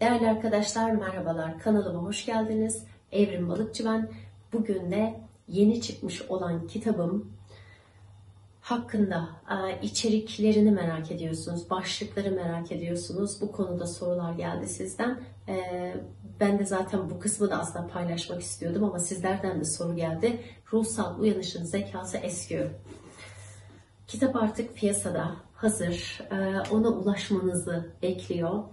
Değerli arkadaşlar merhabalar kanalıma hoş geldiniz. Evrim Balıkçı ben. Bugün de yeni çıkmış olan kitabım hakkında e, içeriklerini merak ediyorsunuz, başlıkları merak ediyorsunuz. Bu konuda sorular geldi sizden. E, ben de zaten bu kısmı da aslında paylaşmak istiyordum ama sizlerden de soru geldi. Ruhsal uyanışın zekası eskiyor. Kitap artık piyasada hazır. E, ona ulaşmanızı bekliyor.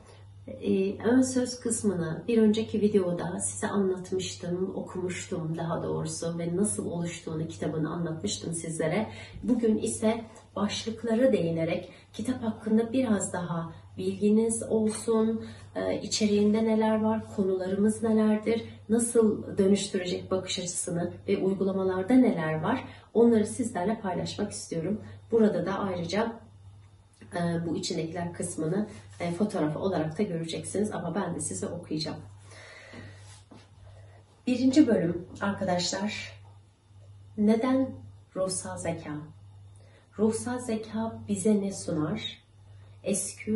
Ön söz kısmını bir önceki videoda size anlatmıştım, okumuştum daha doğrusu ve nasıl oluştuğunu kitabını anlatmıştım sizlere. Bugün ise başlıklara değinerek kitap hakkında biraz daha bilginiz olsun, içeriğinde neler var, konularımız nelerdir, nasıl dönüştürecek bakış açısını ve uygulamalarda neler var onları sizlerle paylaşmak istiyorum. Burada da ayrıca bu içindekiler kısmını fotoğrafı olarak da göreceksiniz ama ben de size okuyacağım. Birinci bölüm arkadaşlar. Neden ruhsal zeka? Ruhsal zeka bize ne sunar? SQ,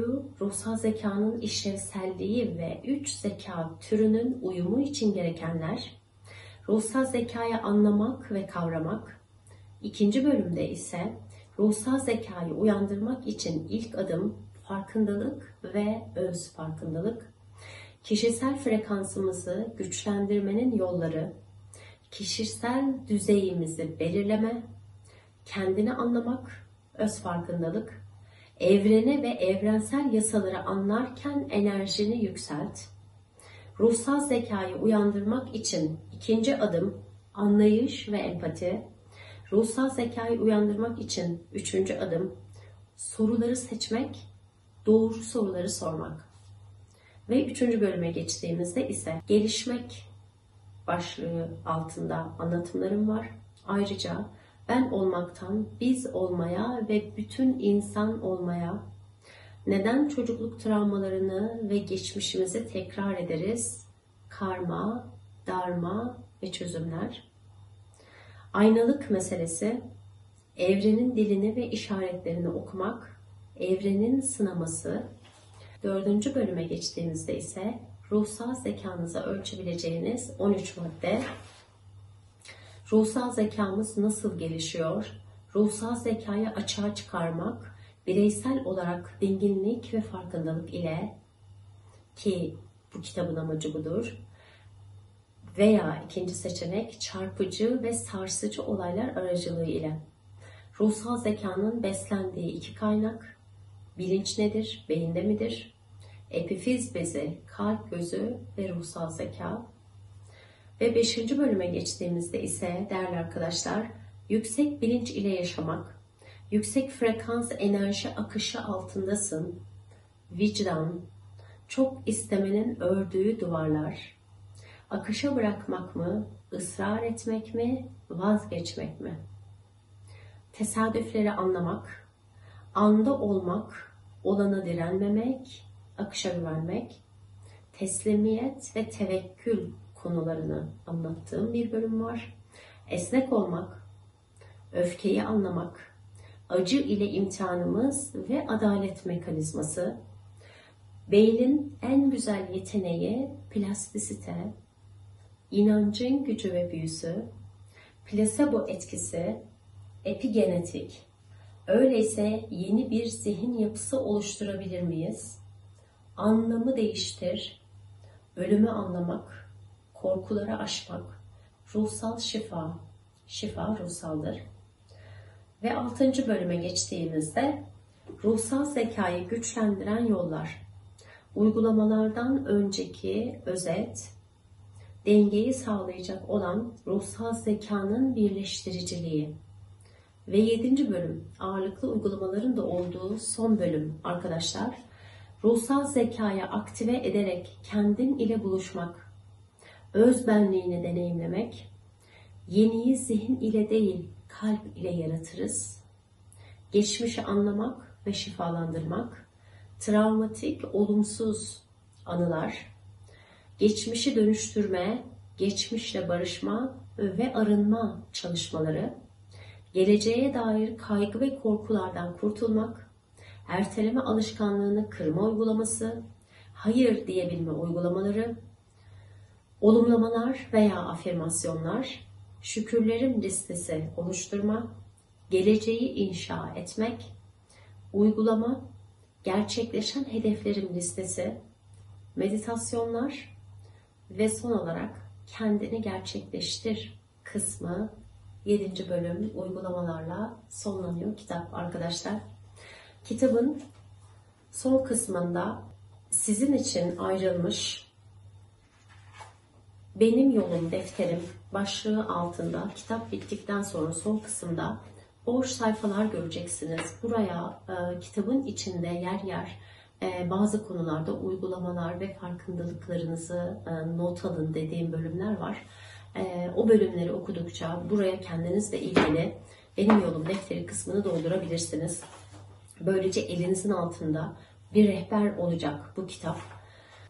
ruhsal zekanın işlevselliği ve üç zeka türünün uyumu için gerekenler, ruhsal zekayı anlamak ve kavramak. İkinci bölümde ise ruhsal zekayı uyandırmak için ilk adım farkındalık ve öz farkındalık. Kişisel frekansımızı güçlendirmenin yolları, kişisel düzeyimizi belirleme, kendini anlamak, öz farkındalık, evrene ve evrensel yasaları anlarken enerjini yükselt. Ruhsal zekayı uyandırmak için ikinci adım anlayış ve empati, Ruhsal zekayı uyandırmak için üçüncü adım soruları seçmek, doğru soruları sormak. Ve üçüncü bölüme geçtiğimizde ise gelişmek başlığı altında anlatımlarım var. Ayrıca ben olmaktan biz olmaya ve bütün insan olmaya neden çocukluk travmalarını ve geçmişimizi tekrar ederiz? Karma, darma ve çözümler. Aynalık meselesi, evrenin dilini ve işaretlerini okumak, evrenin sınaması. Dördüncü bölüme geçtiğimizde ise ruhsal zekanızı ölçebileceğiniz 13 madde. Ruhsal zekamız nasıl gelişiyor? Ruhsal zekayı açığa çıkarmak, bireysel olarak dinginlik ve farkındalık ile ki bu kitabın amacı budur veya ikinci seçenek çarpıcı ve sarsıcı olaylar aracılığı ile. Ruhsal zekanın beslendiği iki kaynak, bilinç nedir, beyinde midir? Epifiz bezi, kalp gözü ve ruhsal zeka. Ve beşinci bölüme geçtiğimizde ise değerli arkadaşlar, yüksek bilinç ile yaşamak, yüksek frekans enerji akışı altındasın, vicdan, çok istemenin ördüğü duvarlar, Akışa bırakmak mı, ısrar etmek mi, vazgeçmek mi? Tesadüfleri anlamak, anda olmak, olana direnmemek, akışa güvenmek, teslimiyet ve tevekkül konularını anlattığım bir bölüm var. Esnek olmak, öfkeyi anlamak, acı ile imtihanımız ve adalet mekanizması, beynin en güzel yeteneği plastisite, inancın gücü ve büyüsü, plasebo etkisi, epigenetik, öyleyse yeni bir zihin yapısı oluşturabilir miyiz? Anlamı değiştir, ölümü anlamak, korkuları aşmak, ruhsal şifa, şifa ruhsaldır. Ve altıncı bölüme geçtiğimizde ruhsal zekayı güçlendiren yollar, uygulamalardan önceki özet, dengeyi sağlayacak olan ruhsal zekanın birleştiriciliği. Ve yedinci bölüm, ağırlıklı uygulamaların da olduğu son bölüm arkadaşlar. Ruhsal zekaya aktive ederek kendin ile buluşmak, öz benliğini deneyimlemek, yeniyi zihin ile değil kalp ile yaratırız. Geçmişi anlamak ve şifalandırmak, travmatik, olumsuz anılar, geçmişi dönüştürme, geçmişle barışma ve arınma çalışmaları, geleceğe dair kaygı ve korkulardan kurtulmak, erteleme alışkanlığını kırma uygulaması, hayır diyebilme uygulamaları, olumlamalar veya afirmasyonlar, şükürlerin listesi oluşturma, geleceği inşa etmek, uygulama, gerçekleşen hedeflerin listesi, meditasyonlar ve son olarak kendini gerçekleştir kısmı 7. bölüm uygulamalarla sonlanıyor kitap arkadaşlar. Kitabın son kısmında sizin için ayrılmış benim yolum defterim başlığı altında kitap bittikten sonra son kısımda boş sayfalar göreceksiniz. Buraya e, kitabın içinde yer yer bazı konularda uygulamalar ve farkındalıklarınızı e, not alın dediğim bölümler var. E, o bölümleri okudukça buraya kendinizle ilgili benim yolum defteri kısmını doldurabilirsiniz. Böylece elinizin altında bir rehber olacak bu kitap.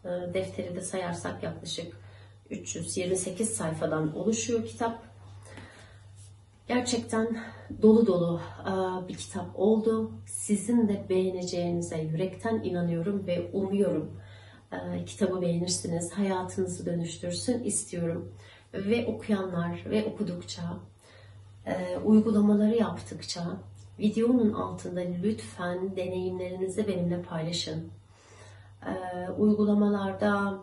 E, defteri de sayarsak yaklaşık 328 sayfadan oluşuyor kitap. Gerçekten dolu dolu e, bir kitap oldu. Sizin de beğeneceğinize yürekten inanıyorum ve umuyorum e, kitabı beğenirsiniz, hayatınızı dönüştürsün istiyorum. Ve okuyanlar ve okudukça, e, uygulamaları yaptıkça videonun altında lütfen deneyimlerinizi benimle paylaşın. Uygulamalarda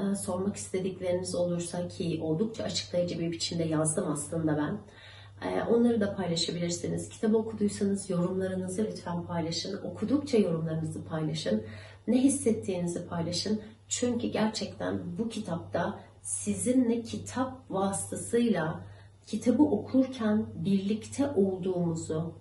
e, sormak istedikleriniz olursa ki oldukça açıklayıcı bir biçimde yazdım aslında ben. E, onları da paylaşabilirsiniz. Kitabı okuduysanız yorumlarınızı lütfen paylaşın. Okudukça yorumlarınızı paylaşın. Ne hissettiğinizi paylaşın. Çünkü gerçekten bu kitapta sizinle kitap vasıtasıyla kitabı okurken birlikte olduğumuzu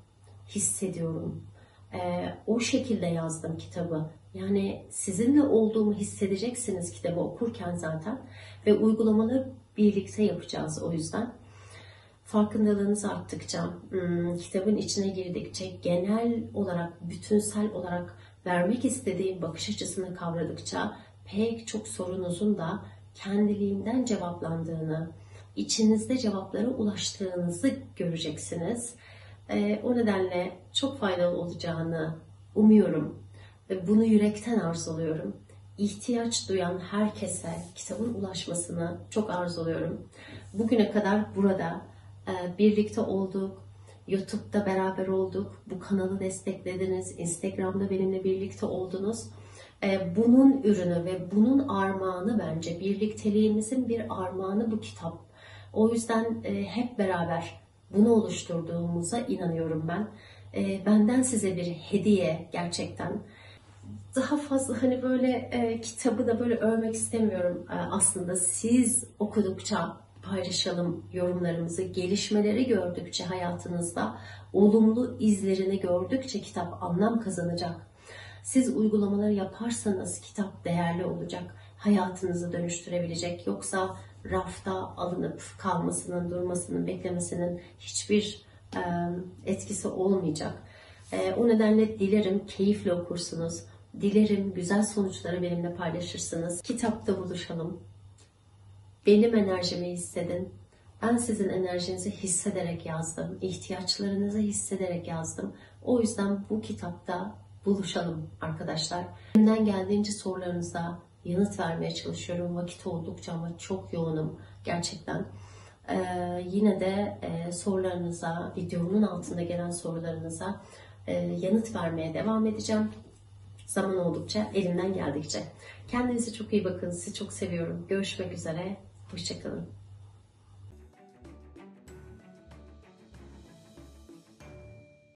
hissediyorum. Ee, o şekilde yazdım kitabı. Yani sizinle olduğumu hissedeceksiniz kitabı okurken zaten ve uygulamaları birlikte yapacağız o yüzden. Farkındalığınız arttıkça, hmm, kitabın içine girdikçe, genel olarak, bütünsel olarak vermek istediğim bakış açısını kavradıkça pek çok sorunuzun da kendiliğinden cevaplandığını, içinizde cevaplara ulaştığınızı göreceksiniz. Ee, o nedenle çok faydalı olacağını umuyorum ve bunu yürekten arzuluyorum. İhtiyaç duyan herkese kitabın ulaşmasını çok arzuluyorum. Bugüne kadar burada e, birlikte olduk, YouTube'da beraber olduk, bu kanalı desteklediniz, Instagram'da benimle birlikte oldunuz. E, bunun ürünü ve bunun armağanı bence birlikteliğimizin bir armağanı bu kitap. O yüzden e, hep beraber bunu oluşturduğumuza inanıyorum ben. Benden size bir hediye gerçekten daha fazla hani böyle e, kitabı da böyle övmek istemiyorum e, aslında. Siz okudukça paylaşalım yorumlarımızı, gelişmeleri gördükçe hayatınızda, olumlu izlerini gördükçe kitap anlam kazanacak. Siz uygulamaları yaparsanız kitap değerli olacak, hayatınızı dönüştürebilecek. Yoksa rafta alınıp kalmasının, durmasının, beklemesinin hiçbir e, etkisi olmayacak. E, o nedenle dilerim keyifle okursunuz Dilerim güzel sonuçları benimle paylaşırsınız. Kitapta buluşalım. Benim enerjimi hissedin. Ben sizin enerjinizi hissederek yazdım. İhtiyaçlarınızı hissederek yazdım. O yüzden bu kitapta buluşalım arkadaşlar. Elimden geldiğince sorularınıza yanıt vermeye çalışıyorum. Vakit oldukça ama çok yoğunum gerçekten. Ee, yine de e, sorularınıza, videonun altında gelen sorularınıza e, yanıt vermeye devam edeceğim. Zaman oldukça, elimden geldikçe. Kendinize çok iyi bakın. Sizi çok seviyorum. Görüşmek üzere. Hoşçakalın.